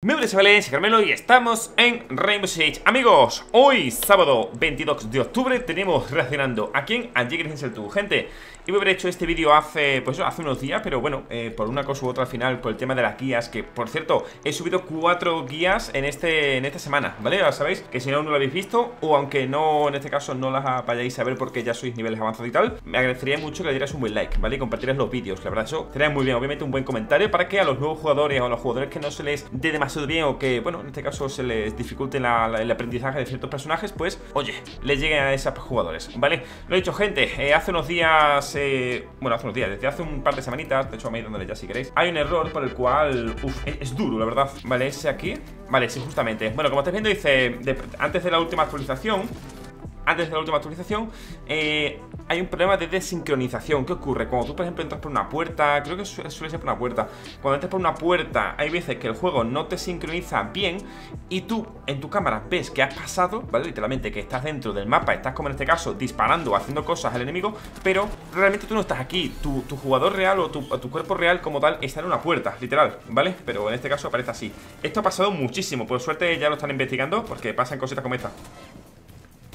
Me buenas chavales, Carmelo y estamos en Rainbow Six Amigos, hoy sábado 22 de octubre tenemos reaccionando a quién, a Jigger tu Gente, y haber hecho este vídeo hace, pues hace unos días, pero bueno, eh, por una cosa u otra al final, por el tema de las guías, que por cierto, he subido cuatro guías en este en esta semana, ¿vale? Ya sabéis que si no, no lo habéis visto, o aunque no, en este caso, no las vayáis a ver porque ya sois niveles avanzados y tal, me agradecería mucho que le dieras un buen like, ¿vale? Y compartieras los vídeos, la verdad, eso sería muy bien, obviamente un buen comentario para que a los nuevos jugadores o a los jugadores que no se les dé demasiado bien o que, bueno, en este caso se les dificulte el aprendizaje de ciertos personajes, pues, oye, les lleguen a esos jugadores, ¿vale? Lo he dicho, gente, eh, hace unos días bueno, hace unos días, desde hace un par de semanitas De hecho, me dándole ya si queréis Hay un error por el cual, uff, es, duro, la verdad Vale, ese aquí, vale, sí, justamente Bueno, como estáis viendo dice, antes de la última actualización antes de la última actualización, eh, hay un problema de desincronización. ¿Qué ocurre? Cuando tú, por ejemplo, entras por una puerta, creo que suele ser por una puerta, cuando entras por una puerta, hay veces que el juego no te sincroniza bien y tú en tu cámara ves que has pasado, ¿vale? Literalmente que estás dentro del mapa, estás como en este caso disparando, haciendo cosas al enemigo, pero realmente tú no estás aquí. Tu, jugador real o tu, tu, cuerpo real como tal está en una puerta, literal, ¿vale? Pero en este caso aparece así. Esto ha pasado muchísimo, por suerte ya lo están investigando porque pasan cositas como esta.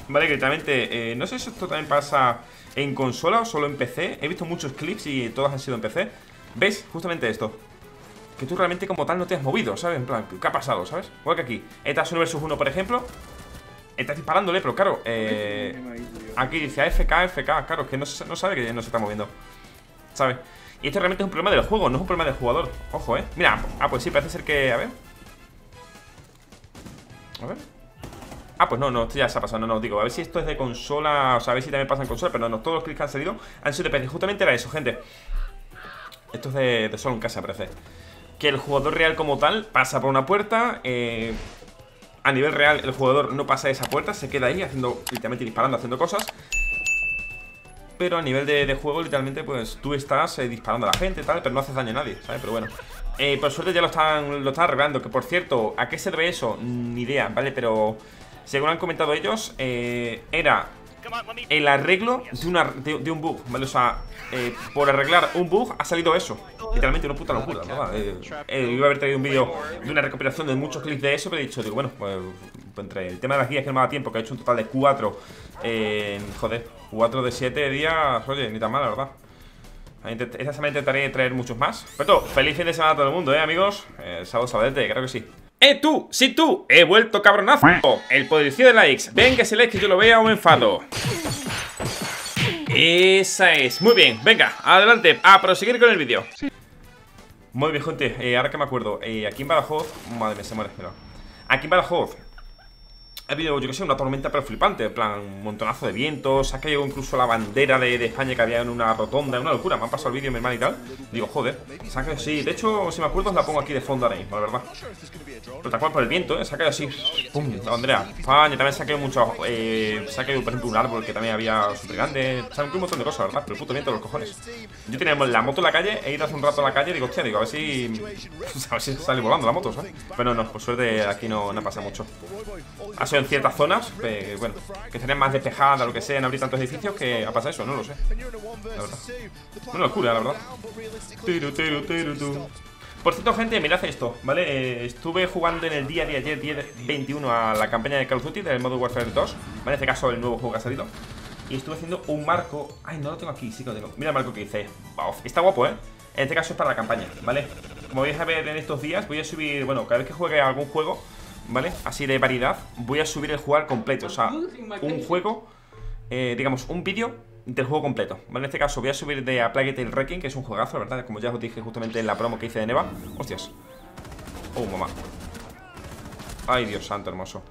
Vale, que literalmente, eh, no sé si esto también pasa en consola o solo en PC He visto muchos clips y todos han sido en PC ¿Ves? Justamente esto Que tú realmente como tal no te has movido, ¿sabes? En plan, ¿qué ha pasado, sabes? Igual que aquí Estás 1 vs 1, por ejemplo Estás disparándole, pero claro eh, Aquí dice AFK, AFK Claro, es que no, no sabe que no se está moviendo ¿Sabes? Y esto realmente es un problema del juego, no es un problema del jugador Ojo, ¿eh? Mira, ah, pues sí, parece ser que... A ver A ver Ah, pues no, no, esto ya se ha pasado, no, no, digo A ver si esto es de consola, o sea, a ver si también pasa en consola Pero no, todos los clics que han salido han sido de PC Justamente era eso, gente Esto es de, de solo en casa, parece Que el jugador real como tal pasa por una puerta eh, A nivel real el jugador no pasa de esa puerta Se queda ahí haciendo, literalmente disparando, haciendo cosas pero a nivel de, juego, literalmente, pues tú estás eh, disparando a la gente, tal, pero no haces daño a nadie, ¿sabes? Pero bueno, eh, por suerte ya lo están, lo están arreglando. Que por cierto, ¿a qué sirve eso? Ni idea, ¿vale? Pero según han comentado ellos, eh, era el arreglo de, una, un bug, ¿vale? O sea, eh, por arreglar un bug ha salido eso Literalmente una puta locura, ¿no? Eh, iba a haber traído un vídeo de una recopilación de muchos clips de eso Pero he dicho, digo, bueno, pues, entre el tema de las guías que no me da tiempo Que ha hecho un total de cuatro Joder, cuatro de siete días Oye, ni tan mal, la verdad esta semana intentaré traer muchos más Pero feliz fin de semana a todo el mundo, ¿eh, amigos? Sábado, sabadete, creo que sí ¡Eh, tú! ¡Sí, tú! ¡He vuelto cabronazo! El poderío de likes. Venga ese like que yo lo vea o me enfado. Esa es. Muy bien, venga, adelante. A proseguir con el vídeo. Muy bien, gente. Eh, Ahora que me acuerdo eh, Aquí en Badajoz Madre mía, se muere, pero. Aquí en Badajoz ha habido, yo que sé, una tormenta pero flipante, en plan, un montonazo de vientos, ha caído incluso la bandera de, España que había en una rotonda, una locura, me han pasado el vídeo mi hermano y tal, digo, joder, se ha caído así, de hecho, si me acuerdo os la pongo aquí de fondo ahora mismo, la verdad, pero tal cual por el viento, ¿eh? se ha caído así, pum, la bandera, España, también se ha caído mucho, eh, se ha caído, por ejemplo, un árbol que también había súper grande, se han caído un montón de cosas, ¿verdad? Pero el puto viento de los cojones. Yo tenía la moto en la calle, he ido hace un rato a la calle digo, hostia, digo, a ver si, a ver si sale volando la moto, ¿sabes? Pero no, por suerte aquí no, no pasa mucho. En ciertas zonas, bueno, que estarían más despejadas, lo que sea, en abrir tantos edificios, que ha pasado eso, no lo sé. La verdad. Una locura, la verdad. Por cierto, gente, mirad esto, ¿vale? Eh, estuve jugando en el día de ayer, día 21, a la campaña de Call of Duty del modo Warfare 2, ¿vale? En este caso, el nuevo juego que ha salido. Y estuve haciendo un marco. Ay, no lo tengo aquí, sí que lo tengo. Mira el marco que hice. está guapo, ¿eh? En este caso es para la campaña, ¿vale? Como vais a ver en estos días, voy a subir. Bueno, cada vez que juegue algún juego, ¿vale? Así de variedad Voy a subir el jugar completo, o sea, un juego, eh, digamos, un vídeo del juego completo ¿vale? En este caso voy a subir de A Plague Tale Wrecking, que es un juegazo, verdad Como ya os dije justamente en la promo que hice de Neva Hostias Oh, mamá Ay, Dios santo, hermoso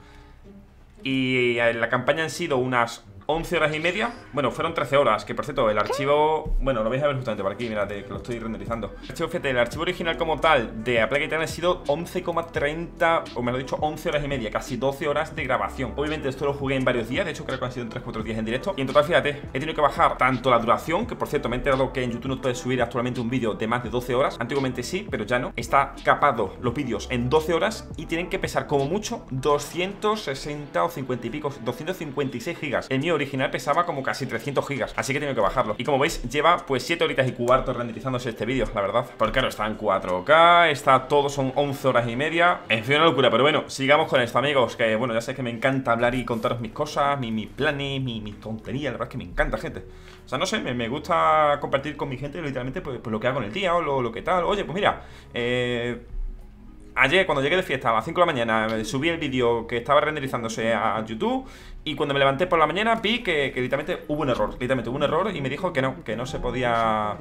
Y eh, la campaña han sido unas 11 horas y media. Bueno, fueron 13 horas Que por cierto, el archivo... Bueno, lo vais a ver justamente por aquí Mirad, que lo estoy renderizando. El archivo, el archivo original como tal De A Plague ha sido 11,30 O me lo he dicho, 11 horas y media Casi 12 horas de grabación. Obviamente esto lo jugué en varios días De hecho, creo que han sido en 3-4 días en directo. Y en total, fíjate He tenido que bajar tanto la duración Que por cierto, me he enterado que en YouTube no puedes subir actualmente un vídeo de más de 12 horas. Antiguamente sí, pero ya no. Está capado los vídeos en 12 horas Y tienen que pesar como mucho 260 o 50 y pico 256 gigas. El mío original pesaba como casi 300 gigas Así que he tenido que bajarlo. Y como veis, lleva pues 7 horitas y cuarto renderizándose este vídeo, la verdad. Porque claro, está en 4K, está todo, son 11 horas y media. En fin, una locura, pero bueno, sigamos con esto, amigos Que bueno, ya sé que me encanta hablar y contaros mis cosas Mi, mi planes, mi, mi tontería La verdad es que me encanta, gente. O sea, no sé, me, gusta compartir con mi gente literalmente pues, pues, lo que hago en el día o lo, lo que tal. Oye, pues mira, eh Ayer, cuando llegué de fiesta a las 5 de la mañana, subí el vídeo que estaba renderizándose a YouTube y cuando me levanté por la mañana vi que, que literalmente hubo un error, literalmente hubo un error y me dijo que no, que no se podía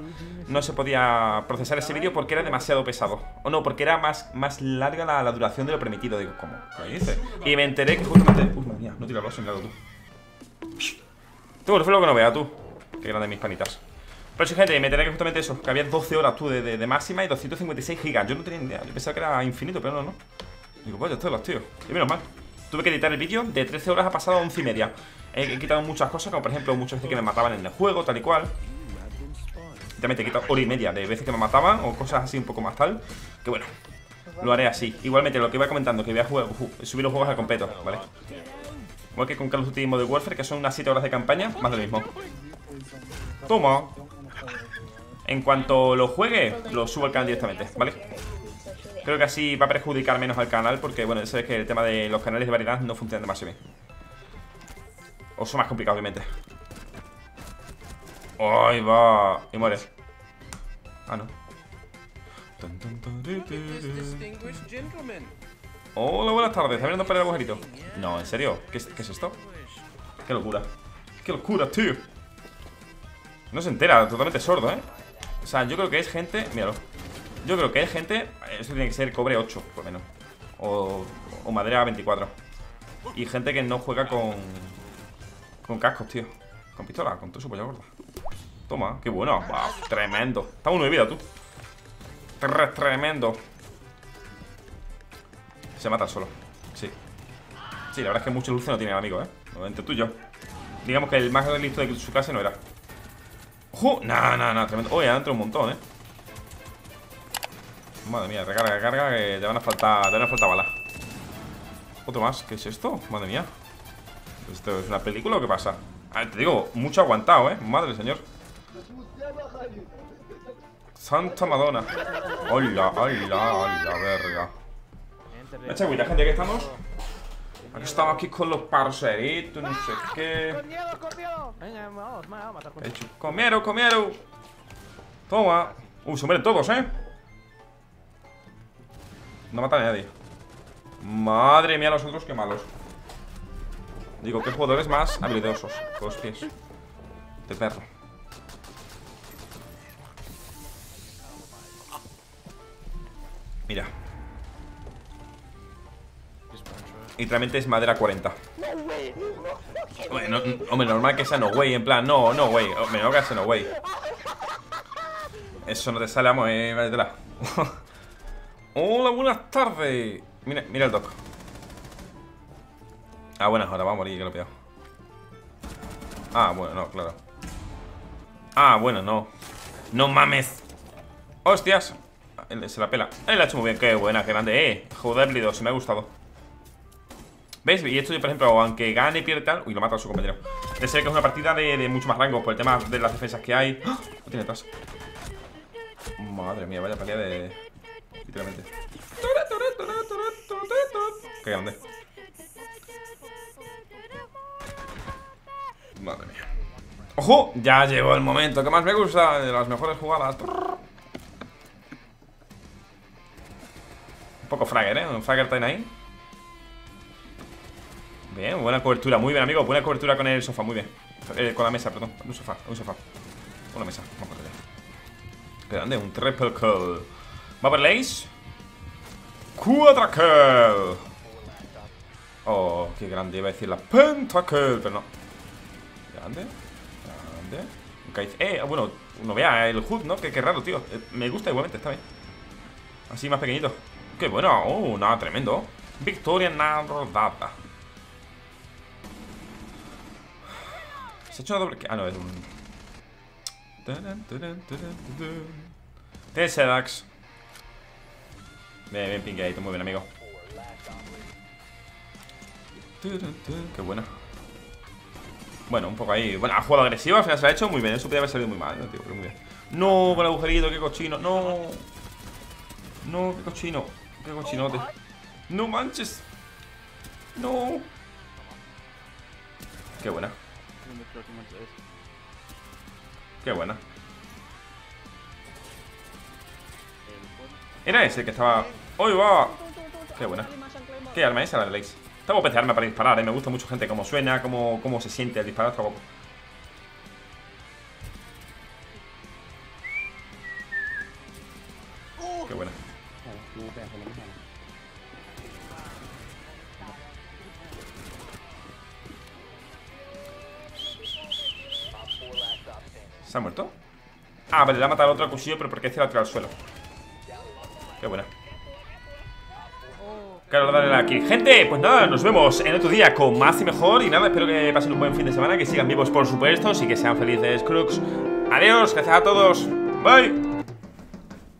no se podía procesar ese vídeo porque era demasiado pesado. O no, porque era más, más larga la, duración de lo permitido. Digo, ¿cómo? ¿Qué dice? Y me enteré que justamente... Uy, madre mía, no tira el vaso en tú. Tú, no fue lo que no vea, tú. Qué grande mis panitas. Pero sí, gente, me enteré que justamente eso, que había 12 horas tú de, máxima y 256 gigas. Yo no tenía ni idea, yo pensaba que era infinito, pero no, no. Digo, pues ya estoy los tío. Y menos mal. Tuve que editar el vídeo, de 13 horas ha pasado a 11 y media. He, quitado muchas cosas, como por ejemplo muchas veces que me mataban en el juego, tal y cual. También te he quitado hora y media de veces que me mataban o cosas así un poco más tal. Que bueno, lo haré así. Igualmente, lo que iba comentando, que voy a jugar, subir los juegos al completo, ¿vale? Igual que con Carlos Duty Modern Warfare, que son unas 7 horas de campaña, más de lo mismo. Toma. En cuanto lo juegue, lo subo al canal directamente, ¿vale? Creo que así va a perjudicar menos al canal Porque, bueno, sabes que el tema de los canales de variedad No funcionan demasiado bien O son más complicados, obviamente ¡Ay, va! Y muere Ah, no Hola, buenas tardes, ¿está viendo para el agujerito? No, ¿en serio? ¿Qué es, ¿Qué es esto? ¡Qué locura! ¡Qué locura, tío! No se entera, totalmente sordo, ¿eh? O sea, yo creo que es gente... Míralo. Yo creo que es gente... Eso tiene que ser cobre 8, por lo menos. O, o madera 24 Y gente que no juega con... Con cascos, tío. Con pistola, con todo su polla gorda. Toma, qué bueno. Tremendo. Está uno de vida, tú. Tremendo. Se mata solo. Sí. Sí, la verdad es que mucho luce no tiene amigo, ¿eh? Entre tú y yo. Digamos que el más listo de su clase no era ¡Ojo! No, no, no, tremendo. Oye, entrado un montón, ¿eh? Madre mía, recarga, recarga, que te van a faltar, te van a faltar balas. Otro más, ¿qué es esto? Madre mía. ¿Esto es una película o qué pasa? A ver, te digo, mucho aguantado, ¿eh? Madre señor. Santa Madonna. Hola, hola, hola, verga. Echa cuida, gente, que estamos. Aquí estamos aquí con los parceritos, no sé qué. Con miedo, con miedo. Venga, vamos, vamos a matar con miedo. Con miedo, con miedo. Toma. Uy, se mueren todos, ¿eh? No mata a nadie. Madre mía, los otros, qué malos. Digo, qué jugadores más habilidosos. Con los pies. De perro. Mira. Y realmente es madera 40 Bueno, hombre, normal que sea no way En plan, no, no way. Hombre, no que sea no way. Eso no te sale, vamos, eh, Hola, buenas tardes. Mira, mira el doc. Ah, bueno, ahora va a morir, que lo he pillado. Ah, bueno, no, claro. Ah, bueno, no. No mames. Hostias. Se la pela. Él la ha hecho muy bien, qué buena, qué grande Eh, joder, Blido, se me ha gustado ¿Ves? Y esto, por ejemplo, aunque gane y pierde tal Uy, lo mata a su compañero. De ser que es una partida de, mucho más rango Por el tema de las defensas que hay. Lo tiene atrás. Madre mía, vaya pelea de... Literalmente. Qué grande. Madre mía. ¡Ojo! Ya llegó el momento que más me gusta De las mejores jugadas. Un poco Fragger, ¿eh? Un Fragger time ahí Bien, buena cobertura, muy bien amigo Buena cobertura con el sofá, muy bien. Eh, Con la mesa, perdón, un sofá, un sofá. Una mesa, vamos a Qué grande, un triple kill. Va por el ace Cuadra kill Oh, qué grande, iba a decir la pentakill Pero no. Grande, grande. Eh, bueno, uno vea el HUD, ¿no? Qué, qué raro, tío. Eh, Me gusta igualmente, está bien. Así más pequeñito. Qué bueno, oh, nada, tremendo. Victoria nada Se ha hecho una doble... Ah, no, es un... Tiene Sedax. Bien, bien pingueadito, muy bien, amigo. Qué buena. Bueno, un poco ahí. Bueno, ha jugado agresivo, al final se ha hecho muy bien. Eso podría haber salido muy mal, no, tío, pero muy bien. No, con el agujerito, qué cochino, no. No, qué cochino. Qué cochinote. No manches. No. Qué buena Qué buena Era ese que estaba... ¡Uy, va! ¡Qué buena! ¿Qué arma es la de Lace? Está guapo arma para disparar, ¿eh? Me gusta mucho, gente, cómo suena, cómo, cómo se siente al disparar, está guapo. ¿Se ha muerto? Ah, vale, le ha matado otro cuchillo, pero porque este la ha tirado al suelo. Qué buena. Claro, dale aquí. Gente, pues nada, nos vemos en otro día con más y mejor. Y nada, espero que pasen un buen fin de semana, que sigan vivos por supuesto y que sean felices, Crooks. Adiós, gracias a todos. Bye.